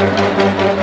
Música